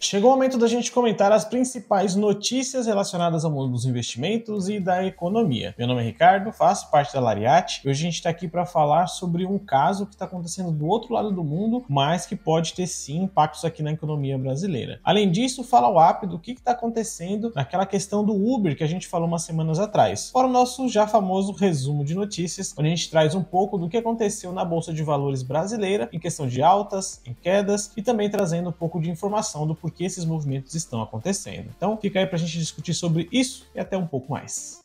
Chegou o momento da gente comentar as principais notícias relacionadas ao mundo dos investimentos e da economia. Meu nome é Ricardo, faço parte da Lariat e hoje a gente está aqui para falar sobre um caso que está acontecendo do outro lado do mundo, mas que pode ter sim impactos aqui na economia brasileira. Além disso, fala o app do que está acontecendo naquela questão do Uber que a gente falou umas semanas atrás. Fora o nosso já famoso resumo de notícias, onde a gente traz um pouco do que aconteceu na Bolsa de Valores brasileira em questão de altas, em quedas e também trazendo um pouco de informação do por que esses movimentos estão acontecendo. Então fica aí para a gente discutir sobre isso e até um pouco mais.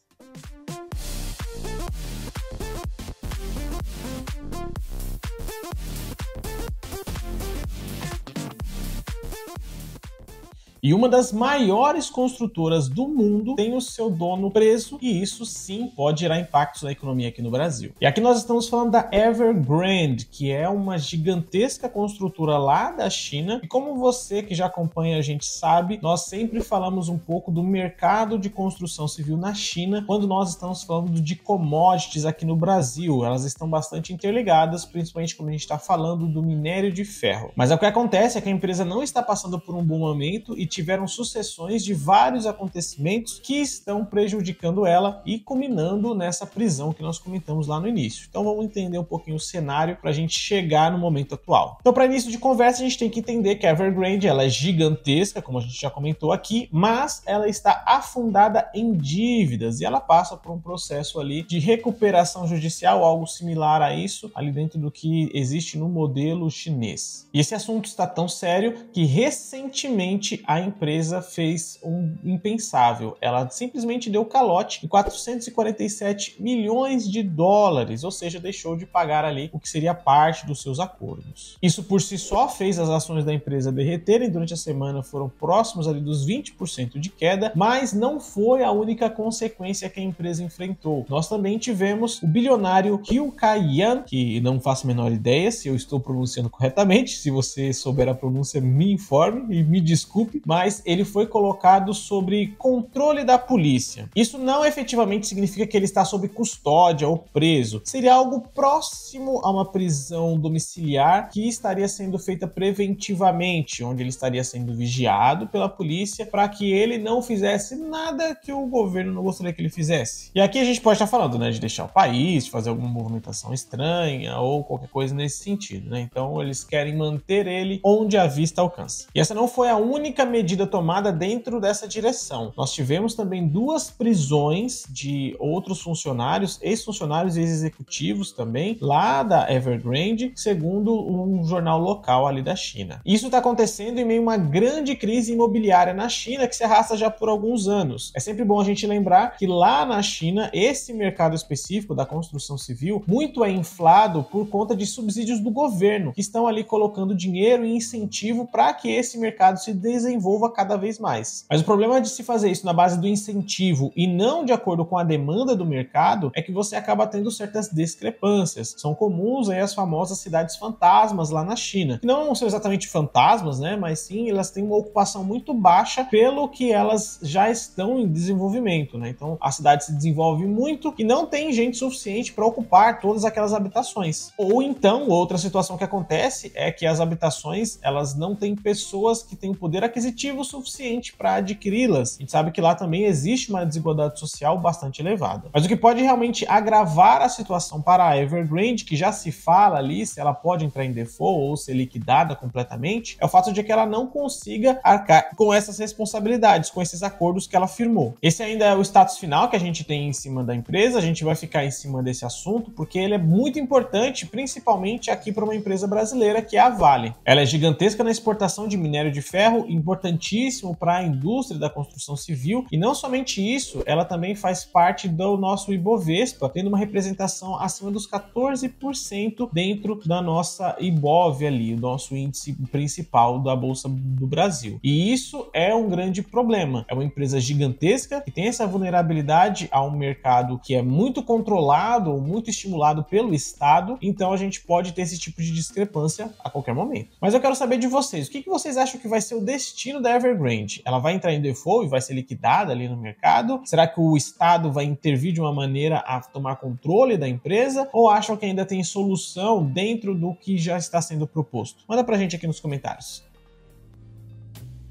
E uma das maiores construtoras do mundo tem o seu dono preso, e isso sim pode gerar impactos na economia aqui no Brasil. E aqui nós estamos falando da Evergrande, que é uma gigantesca construtora lá da China. E como você que já acompanha a gente sabe, nós sempre falamos um pouco do mercado de construção civil na China quando nós estamos falando de commodities aqui no Brasil. Elas estão bastante interligadas, principalmente quando a gente está falando do minério de ferro. Mas o que acontece é que a empresa não está passando por um bom momento e tiveram sucessões de vários acontecimentos que estão prejudicando ela e culminando nessa prisão que nós comentamos lá no início. Então vamos entender um pouquinho o cenário para a gente chegar no momento atual. Então, para início de conversa, a gente tem que entender que a Evergrande ela é gigantesca, como a gente já comentou aqui, mas ela está afundada em dívidas e ela passa por um processo ali de recuperação judicial, algo similar a isso, ali dentro do que existe no modelo chinês. E esse assunto está tão sério que recentemente a empresa fez um impensável. Ela simplesmente deu calote em 447 milhões de dólares, ou seja, deixou de pagar ali o que seria parte dos seus acordos. Isso por si só fez as ações da empresa derreterem durante a semana, foram próximos ali dos 20% de queda, mas não foi a única consequência que a empresa enfrentou. Nós também tivemos o bilionário Ryu Kai-yan, que não faço a menor ideia se eu estou pronunciando corretamente, se você souber a pronúncia me informe e me desculpe, mas ele foi colocado sobre controle da polícia. Isso não efetivamente significa que ele está sob custódia ou preso. Seria algo próximo a uma prisão domiciliar que estaria sendo feita preventivamente, onde ele estaria sendo vigiado pela polícia para que ele não fizesse nada que o governo não gostaria que ele fizesse. E aqui a gente pode estar falando, né, de deixar o país, de fazer alguma movimentação estranha ou qualquer coisa nesse sentido, né? Então eles querem manter ele onde a vista alcança. E essa não foi a única medida tomada dentro dessa direção. Nós tivemos também duas prisões de outros funcionários, ex-funcionários e ex-executivos também, lá da Evergrande, segundo um jornal local ali da China. Isso está acontecendo em meio a uma grande crise imobiliária na China que se arrasta já por alguns anos. É sempre bom a gente lembrar que lá na China, esse mercado específico da construção civil muito é inflado por conta de subsídios do governo, que estão ali colocando dinheiro e incentivo para que esse mercado se desenvolva desenvolva cada vez mais. Mas o problema de se fazer isso na base do incentivo e não de acordo com a demanda do mercado é que você acaba tendo certas discrepâncias. São comuns aí as famosas cidades fantasmas lá na China. Que não são exatamente fantasmas, né? Mas sim, elas têm uma ocupação muito baixa pelo que elas já estão em desenvolvimento, né? Então a cidade se desenvolve muito e não tem gente suficiente para ocupar todas aquelas habitações. Ou então, outra situação que acontece é que as habitações, elas não têm pessoas que têm poder aquisitivo o suficiente para adquiri-las. A gente sabe que lá também existe uma desigualdade social bastante elevada. Mas o que pode realmente agravar a situação para a Evergrande, que já se fala ali se ela pode entrar em default ou ser liquidada completamente, é o fato de que ela não consiga arcar com essas responsabilidades, com esses acordos que ela firmou. Esse ainda é o status final que a gente tem em cima da empresa, a gente vai ficar em cima desse assunto porque ele é muito importante, principalmente aqui para uma empresa brasileira que é a Vale. Ela é gigantesca na exportação de minério de ferro, importante importantíssimo para a indústria da construção civil. E não somente isso, ela também faz parte do nosso Ibovespa, tendo uma representação acima dos 14% dentro da nossa Ibov ali, o nosso índice principal da Bolsa do Brasil. E isso é um grande problema. É uma empresa gigantesca que tem essa vulnerabilidade a um mercado que é muito controlado ou muito estimulado pelo Estado, então a gente pode ter esse tipo de discrepância a qualquer momento. Mas eu quero saber de vocês, o que vocês acham que vai ser o destino da Evergrande, ela vai entrar em default e vai ser liquidada ali no mercado? Será que o Estado vai intervir de uma maneira a tomar controle da empresa? Ou acham que ainda tem solução dentro do que já está sendo proposto? Manda pra gente aqui nos comentários.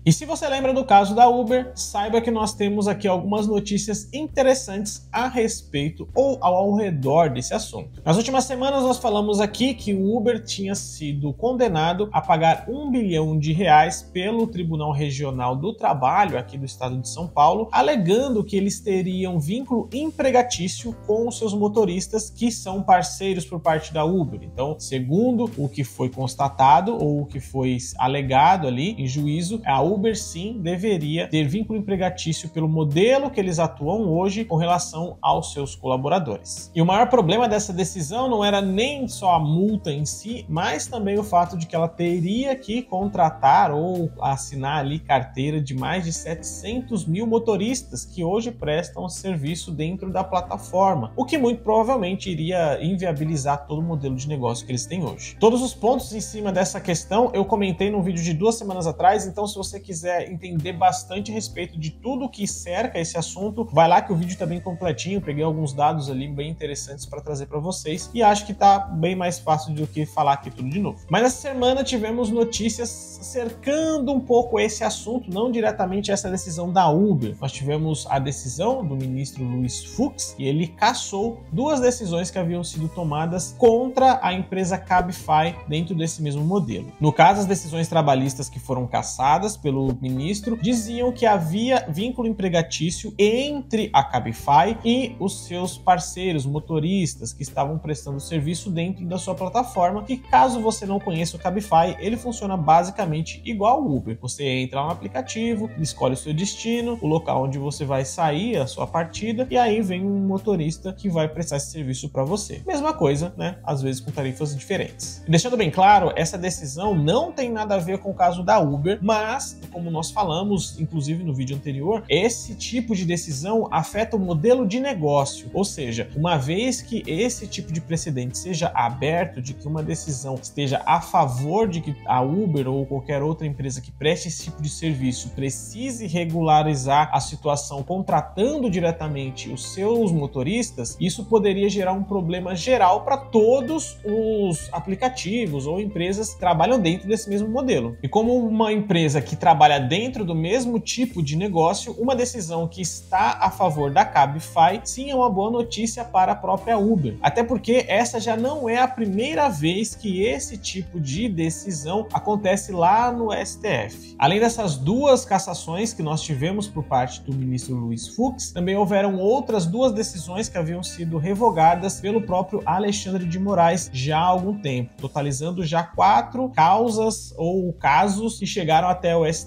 E se você lembra do caso da Uber, saiba que nós temos aqui algumas notícias interessantes a respeito ou ao redor desse assunto. Nas últimas semanas nós falamos aqui que o Uber tinha sido condenado a pagar um bilhão de reais pelo Tribunal Regional do Trabalho aqui do estado de São Paulo, alegando que eles teriam vínculo empregatício com os seus motoristas que são parceiros por parte da Uber. Então, segundo o que foi constatado ou o que foi alegado ali em juízo, a sim deveria ter vínculo empregatício pelo modelo que eles atuam hoje com relação aos seus colaboradores. E o maior problema dessa decisão não era nem só a multa em si, mas também o fato de que ela teria que contratar ou assinar ali carteira de mais de 700 mil motoristas que hoje prestam serviço dentro da plataforma, o que muito provavelmente iria inviabilizar todo o modelo de negócio que eles têm hoje. Todos os pontos em cima dessa questão eu comentei num vídeo de duas semanas atrás, então se você quiser entender bastante a respeito de tudo que cerca esse assunto, vai lá que o vídeo tá bem completinho, peguei alguns dados ali bem interessantes para trazer para vocês e acho que tá bem mais fácil do que falar aqui tudo de novo. Mas essa semana tivemos notícias cercando um pouco esse assunto, não diretamente essa decisão da Uber. Nós tivemos a decisão do ministro Luiz Fux e ele cassou duas decisões que haviam sido tomadas contra a empresa Cabify dentro desse mesmo modelo. No caso, as decisões trabalhistas que foram cassadas pelo ministro diziam que havia vínculo empregatício entre a Cabify e os seus parceiros motoristas que estavam prestando serviço dentro da sua plataforma. Que caso você não conheça o Cabify, ele funciona basicamente igual o Uber. Você entra no aplicativo, escolhe o seu destino, o local onde você vai sair, a sua partida, e aí vem um motorista que vai prestar esse serviço para você. Mesma coisa, né? Às vezes com tarifas diferentes. Deixando bem claro, essa decisão não tem nada a ver com o caso da Uber, mas, como nós falamos, inclusive no vídeo anterior, esse tipo de decisão afeta o modelo de negócio. Ou seja, uma vez que esse tipo de precedente seja aberto, de que uma decisão esteja a favor de que a Uber ou qualquer outra empresa que preste esse tipo de serviço precise regularizar a situação contratando diretamente os seus motoristas, isso poderia gerar um problema geral para todos os aplicativos ou empresas que trabalham dentro desse mesmo modelo. E como uma empresa que trabalha dentro do mesmo tipo de negócio, uma decisão que está a favor da Cabify sim é uma boa notícia para a própria Uber. Até porque essa já não é a primeira vez que esse tipo de decisão acontece lá no STF. Além dessas duas cassações que nós tivemos por parte do ministro Luiz Fux, também houveram outras duas decisões que haviam sido revogadas pelo próprio Alexandre de Moraes já há algum tempo, totalizando já quatro causas ou casos que chegaram até o STF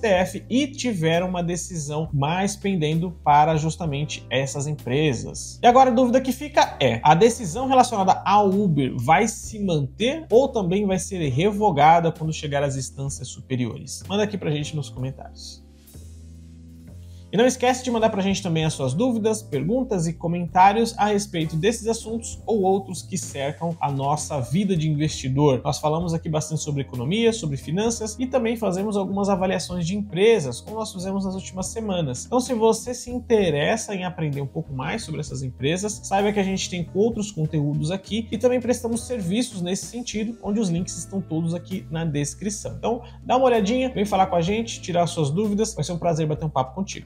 e tiveram uma decisão mais pendendo para justamente essas empresas. E agora a dúvida que fica é: a decisão relacionada ao Uber vai se manter ou também vai ser revogada quando chegar às instâncias superiores? Manda aqui pra gente nos comentários. E não esquece de mandar para a gente também as suas dúvidas, perguntas e comentários a respeito desses assuntos ou outros que cercam a nossa vida de investidor. Nós falamos aqui bastante sobre economia, sobre finanças e também fazemos algumas avaliações de empresas, como nós fizemos nas últimas semanas. Então, se você se interessa em aprender um pouco mais sobre essas empresas, saiba que a gente tem outros conteúdos aqui e também prestamos serviços nesse sentido, onde os links estão todos aqui na descrição. Então, dá uma olhadinha, vem falar com a gente, tirar suas dúvidas, vai ser um prazer bater um papo contigo.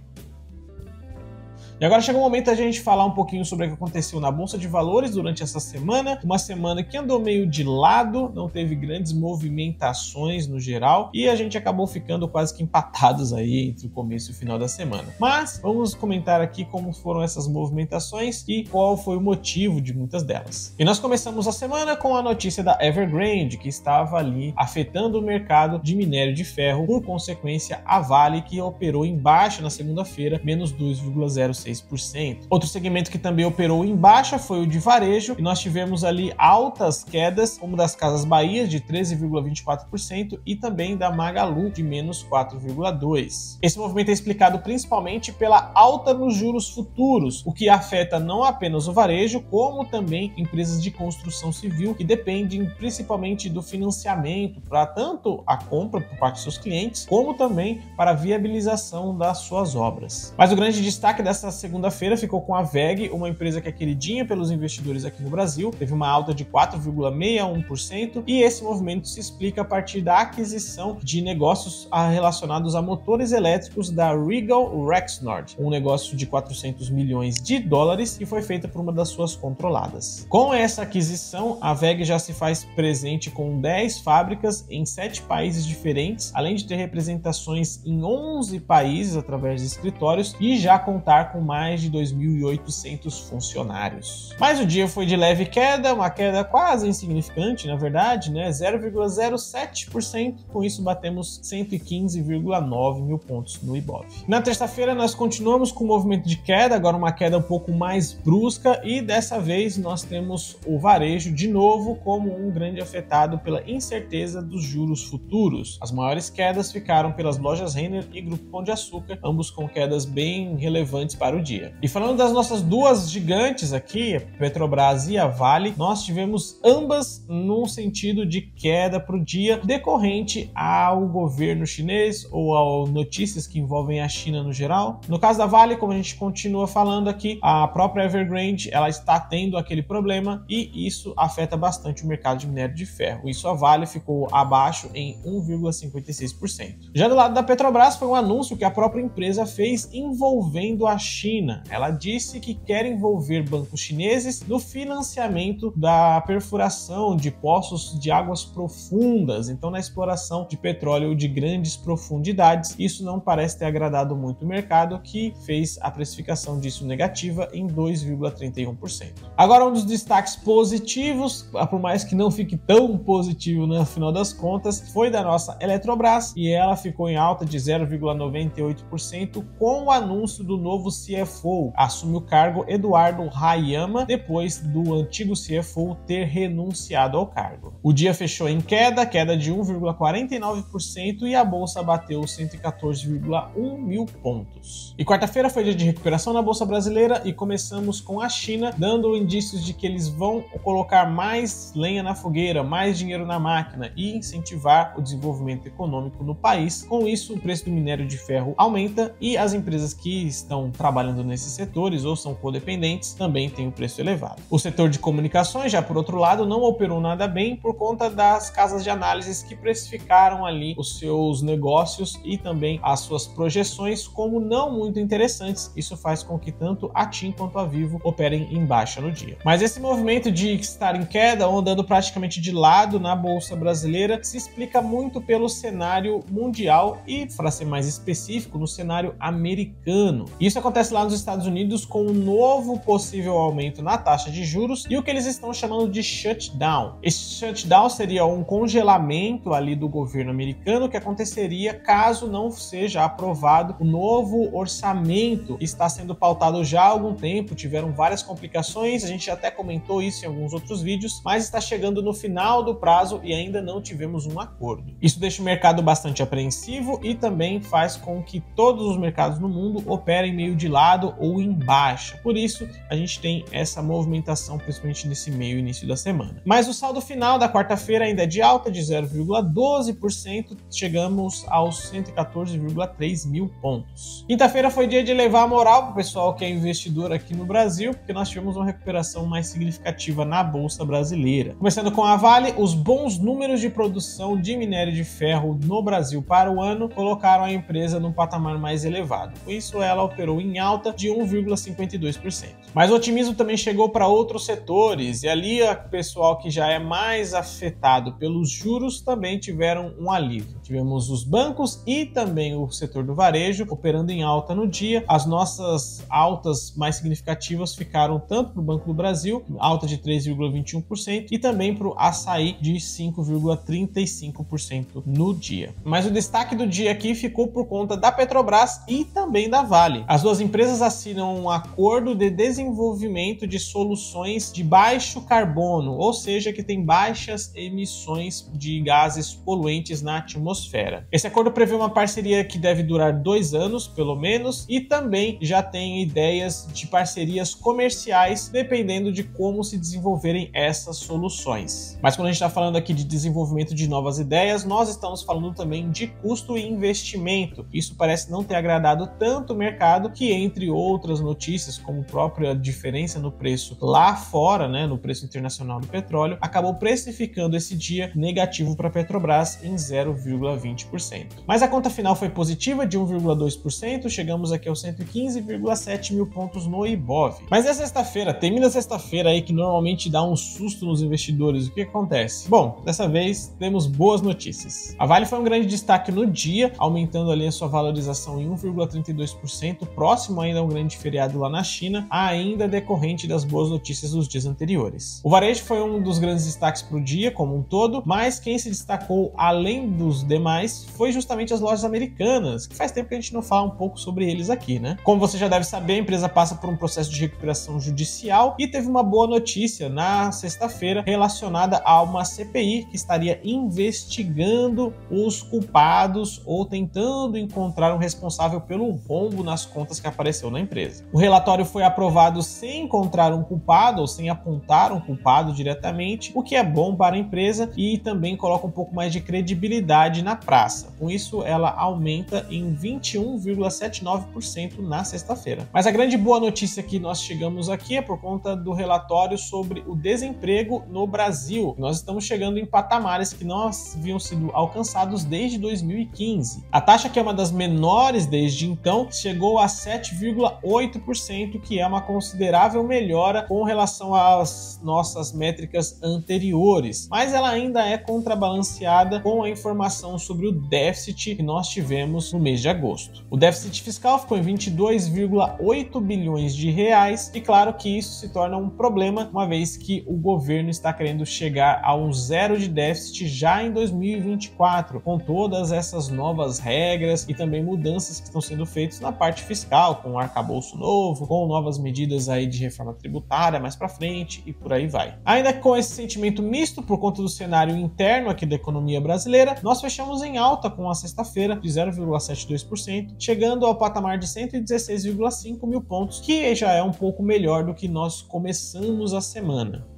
E agora chegou o momento da gente falar um pouquinho sobre o que aconteceu na Bolsa de Valores durante essa semana. Uma semana que andou meio de lado, não teve grandes movimentações no geral e a gente acabou ficando quase que empatados aí entre o começo e o final da semana. Mas vamos comentar aqui como foram essas movimentações e qual foi o motivo de muitas delas. E nós começamos a semana com a notícia da Evergrande, que estava ali afetando o mercado de minério de ferro, por consequência, a Vale, que operou em baixa na segunda-feira, menos 2,06 6%. Outro segmento que também operou em baixa foi o de varejo, e nós tivemos ali altas quedas, como das Casas Bahia, de 13,24%, e também da Magalu, de menos 4,2%. Esse movimento é explicado principalmente pela alta nos juros futuros, o que afeta não apenas o varejo, como também empresas de construção civil, que dependem principalmente do financiamento para tanto a compra por parte dos seus clientes, como também para a viabilização das suas obras. Mas o grande destaque dessa segunda-feira ficou com a VEG, uma empresa que é queridinha pelos investidores aqui no Brasil, teve uma alta de 4,61% e esse movimento se explica a partir da aquisição de negócios relacionados a motores elétricos da Regal Rexnord, um negócio de 400 milhões de dólares que foi feita por uma das suas controladas. Com essa aquisição, a VEG já se faz presente com 10 fábricas em 7 países diferentes, além de ter representações em 11 países através de escritórios e já contar com mais de 2.800 funcionários. Mas o dia foi de leve queda, uma queda quase insignificante, na verdade, né? 0,07%. Com isso, batemos 115,9 mil pontos no Ibov. Na terça-feira, nós continuamos com o movimento de queda, agora uma queda um pouco mais brusca, e dessa vez nós temos o varejo de novo como um grande afetado pela incerteza dos juros futuros. As maiores quedas ficaram pelas lojas Renner e Grupo Pão de Açúcar, ambos com quedas bem relevantes para o dia. E falando das nossas duas gigantes aqui, Petrobras e a Vale, nós tivemos ambas num sentido de queda para o dia decorrente ao governo chinês ou a notícias que envolvem a China no geral. No caso da Vale, como a gente continua falando aqui, a própria Evergrande ela está tendo aquele problema e isso afeta bastante o mercado de minério de ferro. Isso a Vale ficou abaixo em 1,56%. Já do lado da Petrobras foi um anúncio que a própria empresa fez envolvendo a China. Ela disse que quer envolver bancos chineses no financiamento da perfuração de poços de águas profundas, então na exploração de petróleo de grandes profundidades. Isso não parece ter agradado muito o mercado, que fez a precificação disso negativa em 2,31%. Agora, um dos destaques positivos, por mais que não fique tão positivo no final das contas, foi da nossa Eletrobras e ela ficou em alta de 0,98% com o anúncio do novo CFO. Assume o cargo Eduardo Hayama depois do antigo CFO ter renunciado ao cargo. O dia fechou em queda, queda de 1,49% e a bolsa bateu 114,1 mil pontos. E quarta-feira foi dia de recuperação na bolsa brasileira e começamos com a China dando indícios de que eles vão colocar mais lenha na fogueira, mais dinheiro na máquina e incentivar o desenvolvimento econômico no país. Com isso, o preço do minério de ferro aumenta e as empresas que estão trabalhando nesses setores ou são codependentes também têm o um preço elevado. O setor de comunicações, já por outro lado, não operou nada bem por conta das casas de análises que precificaram ali os seus negócios e também as suas projeções como não muito interessantes. Isso faz com que tanto a TIM quanto a Vivo operem em baixa no dia. Mas esse movimento de estar em queda ou andando praticamente de lado na bolsa brasileira se explica muito pelo cenário mundial e, para ser mais específico, no cenário americano. Isso acontece lá nos Estados Unidos com um novo possível aumento na taxa de juros e o que eles estão chamando de shutdown. Esse shutdown seria um congelamento ali do governo americano que aconteceria caso não seja aprovado o novo orçamento que está sendo pautado já há algum tempo, tiveram várias complicações, a gente até comentou isso em alguns outros vídeos, mas está chegando no final do prazo e ainda não tivemos um acordo. Isso deixa o mercado bastante apreensivo e também faz com que todos os mercados no mundo operem meio de lado ou em baixa. Por isso, a gente tem essa movimentação, principalmente nesse meio início da semana. Mas o saldo final da quarta-feira ainda é de alta de 0,12%, chegamos aos 114,3 mil pontos. Quinta-feira foi dia de levar a moral para o pessoal que é investidor aqui no Brasil, porque nós tivemos uma recuperação mais significativa na bolsa brasileira. Começando com a Vale, os bons números de produção de minério de ferro no Brasil para o ano colocaram a empresa num patamar mais elevado. Com isso, ela operou em alta de 1,52%. Mas o otimismo também chegou para outros setores e ali o pessoal que já é mais afetado pelos juros também tiveram um alívio. Tivemos os bancos e também o setor do varejo operando em alta no dia. As nossas altas mais significativas ficaram tanto para o Banco do Brasil, alta de 3,21%, e também para o açaí de 5,35% no dia. Mas o destaque do dia aqui ficou por conta da Petrobras e também da Vale. As duas empresas assinam um acordo de desenvolvimento de soluções de baixo carbono, ou seja, que tem baixas emissões de gases poluentes na atmosfera. Esse acordo prevê uma parceria que deve durar dois anos, pelo menos, e também já tem ideias de parcerias comerciais, dependendo de como se desenvolverem essas soluções. Mas quando a gente está falando aqui de desenvolvimento de novas ideias, nós estamos falando também de custo e investimento. Isso parece não ter agradado tanto o mercado que entre outras notícias, como própria diferença no preço lá fora, né, no preço internacional do petróleo, acabou precificando esse dia negativo para a Petrobras em 0,20%. Mas a conta final foi positiva de 1,2%, chegamos aqui aos 115,7 mil pontos no Ibov. Mas é sexta-feira, termina sexta-feira aí que normalmente dá um susto nos investidores. O que acontece? Bom, dessa vez temos boas notícias. A Vale foi um grande destaque no dia, aumentando ali a sua valorização em 1,32%, próximo ainda a um grande feriado lá na China, ainda decorrente das boas notícias dos dias anteriores. O varejo foi um dos grandes destaques para o dia como um todo, mas quem se destacou além dos demais foi justamente as lojas americanas, que faz tempo que a gente não fala um pouco sobre eles aqui, né? Como você já deve saber, a empresa passa por um processo de recuperação judicial e teve uma boa notícia na sexta-feira relacionada a uma CPI que estaria investigando os culpados ou tentando encontrar um responsável pelo rombo nas contas que apareceu na empresa. O relatório foi aprovado sem encontrar um culpado ou sem apontar um culpado diretamente, o que é bom para a empresa e também coloca um pouco mais de credibilidade na praça. Com isso, ela aumenta em 21,79% na sexta-feira. Mas a grande boa notícia que nós chegamos aqui é por conta do relatório sobre o desemprego no Brasil. Nós estamos chegando em patamares que não haviam sido alcançados desde 2015. A taxa, que é uma das menores desde então, chegou a 7,8%, que é uma considerável melhora com relação às nossas métricas anteriores, mas ela ainda é contrabalanceada com a informação sobre o déficit que nós tivemos no mês de agosto. O déficit fiscal ficou em 22,8 bilhões de reais e claro que isso se torna um problema uma vez que o governo está querendo chegar a um zero de déficit já em 2024, com todas essas novas regras e também mudanças que estão sendo feitas na parte fiscal, com o arcabouço novo, com novas medidas aí de reforma tributária mais para frente e por aí vai. Ainda com esse sentimento misto por conta do cenário interno aqui da economia brasileira, nós fechamos em alta com a sexta-feira de 0,72%, chegando ao patamar de 116,5 mil pontos, que já é um pouco melhor do que nós começamos a semana.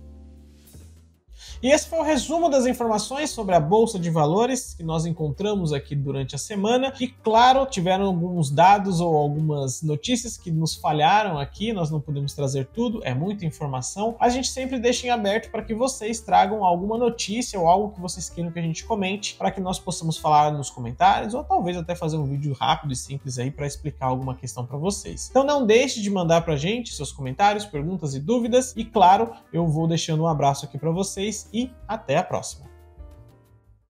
E esse foi o resumo das informações sobre a Bolsa de Valores que nós encontramos aqui durante a semana. E claro, tiveram alguns dados ou algumas notícias que nos falharam aqui, nós não podemos trazer tudo, é muita informação. A gente sempre deixa em aberto para que vocês tragam alguma notícia ou algo que vocês queiram que a gente comente, para que nós possamos falar nos comentários ou talvez até fazer um vídeo rápido e simples aí para explicar alguma questão para vocês. Então não deixe de mandar para a gente seus comentários, perguntas e dúvidas. E claro, eu vou deixando um abraço aqui para vocês e até a próxima.